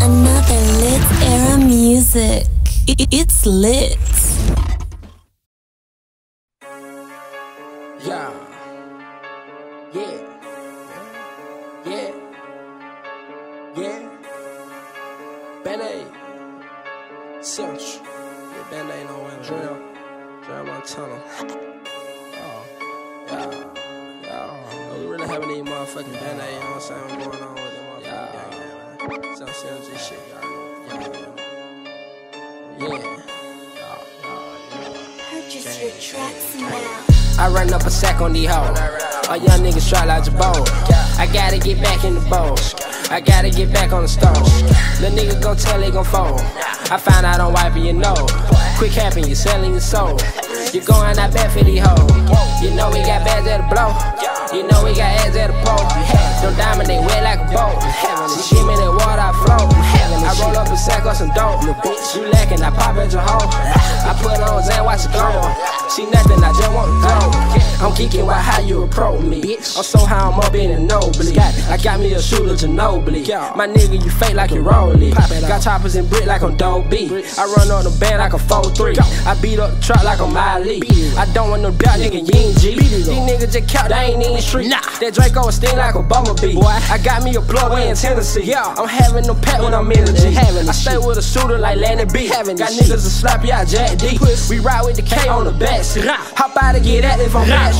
Another lit era music. It's lit. Yeah. Yeah. Yeah. Yeah. Band-Aid. Cinch. Yeah, Band-Aid no. Drell. Drell Montana. Oh. Yeah. Yeah. We really having these motherfucking Band-Aid, you know what I'm saying? What's going on with them motherfucking gang, gang, man. Some CMG shit, y'all know. Yeah. Yeah. Purchase your tracks now. I run up a sack on these hoes. All young niggas try like your bowl. I gotta get back in the bowl. I gotta get back on the stove. The nigga gon' tell they gon' fold. I found out I'm wiping your nose. Quick happen, you selling your soul. You going out bad for these hoes. You know we got bags at the blow. You know we got ads at the pole. Them diamonds they wet like a boat. She give me that water I float. I roll up a sack of some dope. You lacking, I pop at your hoe. I put on Zan, watch it glow. See nothing, I just want. I'm geeking with how you approach me. Bitch, I'm so high, I'm up in the nobly. I got me a shooter Ginobili. My nigga, you fake like you rolling. Got choppers and brick like I'm Doe B. I run on the band like a 4-3. I beat up the truck like I'm Miley. I don't want no doubt, nigga, you ain't G. These niggas just count, they ain't in the street. That Draco will sting like a bumblebee. Boy, I got me a plug in Tennessee. Yeah, I'm having no pet when I'm in the G. I stay with a shooter like Lanny B. Got niggas to slap you out Jack D. We ride with the K on the back seat. Hop out and get active on Back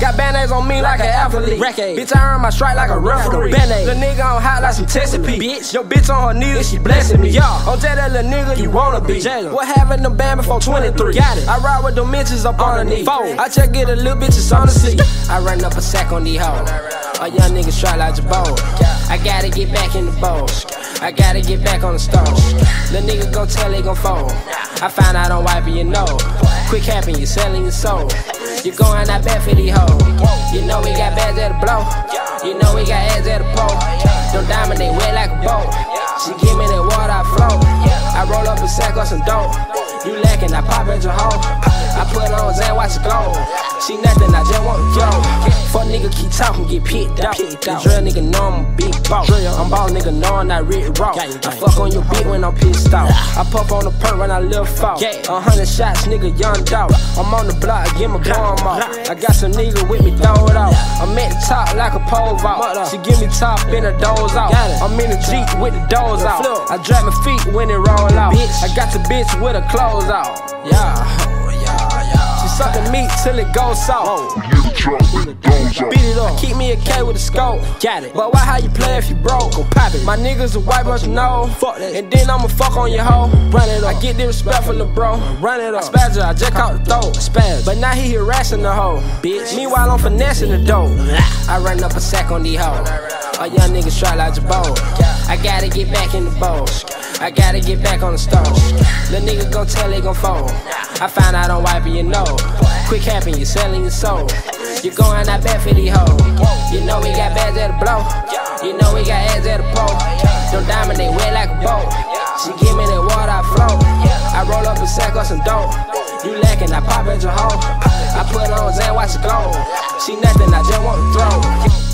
Got band-aids on me like an athlete. Bitch, I earn my strike like a referee. The nigga on hot like some Tessie P. Bitch, your bitch on her knees, and she blessing me. Yeah, I'm tell that little nigga you wanna be. What happened to band before 23? Got it. I ride with them bitches up underneath. I check get a little bitches on the seat. I run up a sack on these hoes. All young niggas try like your. I gotta get back in the bowl. I gotta get back on the stove. The nigga gon' tell they gon' fold. I found out I'm wiping your nose. Quick happen, you're selling your soul. You going out bad for these hoes. You know we got bags at the blow. You know we got ads at the pole. Them diamonds they wet like a boat. She give me that water I float. I roll up a sack of some dope. You lacking, I pop at your hoe. I put on Zan, watch it glow. See nothing, I just want to go. Fuck nigga keep get picked out. The drill nigga know I'm a big boss. I'm ball nigga know I'm not Rick Ross. I fuck on your beat when I'm pissed off. I puff on the perk when I live out. A hundred shots, nigga, young dog. I'm on the block, get my bomb off. I got some nigga with me, throw it out. I'm at the top like a pole vault. She give me top in her doors out. I'm in the Jeep with the doors out. I drag my feet when it roll out. I got the bitch with her clothes out. Yeah. She sucking meat till it goes soft. Beat it up. Keep me a K with a scope. Got it. But why how you play if you broke? Go pop it. My niggas a white bunch of no. Fuck that. And then I'ma fuck on your hoe. Run it up. I get the respect from the bro. Run it up. I spaz her, I just caught the throat. Spaz. But now he harassing the hoe. Bitch. Meanwhile I'm finessing the dope. I run up a sack on these hoes. All young niggas try like bowl. I gotta get back in the bowl. I gotta get back on the stove. The nigga gon' tell they gon' fold. I find out I'm wiping your nose. Quick happen, you selling your soul. You going out bad for these hoes. You know we got bags at the blow. You know we got ads at the pole. Them diamonds they wet like a boat. She give me that water I float. I roll up a sack of some dope. You lacking, I pop at your hoe. I put on Zan, watch it glow. See nothing, I just want to throw.